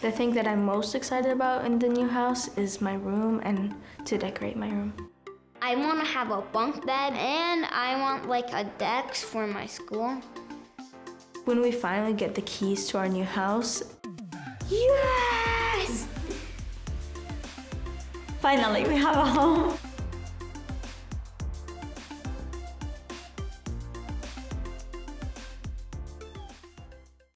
The thing that I'm most excited about in the new house is my room and to decorate my room. I want to have a bunk bed and I want like a desk for my school. When we finally get the keys to our new house, Yes! Finally, we have a home.